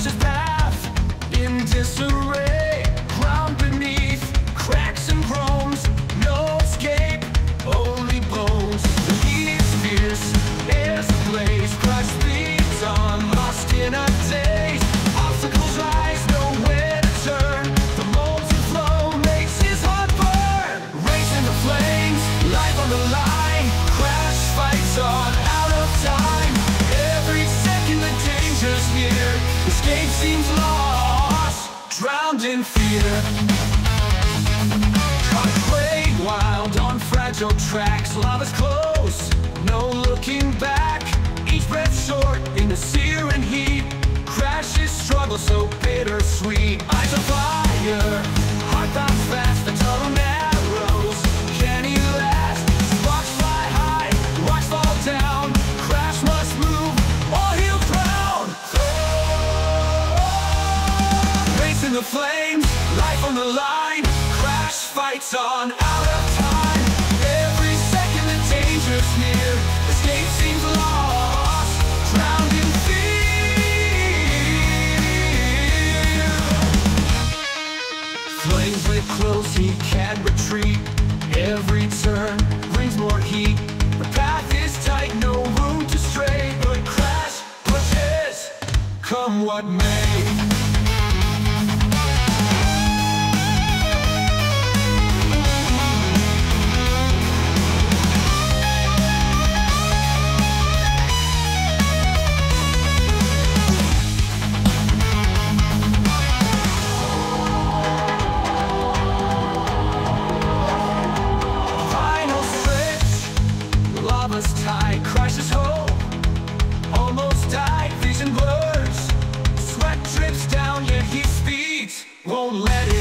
Crash's path in disarray. Drowned in fear. Wild on fragile tracks. Lava's close, no looking back. Each breath short in the searing heat. Crash's struggle so bittersweet. Eyes of fire, flames, life on the line. Crash fights on, out of time. Every second the danger's near. Escape seems lost, drowned in fear. Flames lit close, he can't retreat. Every turn brings more heat. The path is tight, no room to stray. But crash pushes, come what may California heat speeds won't let it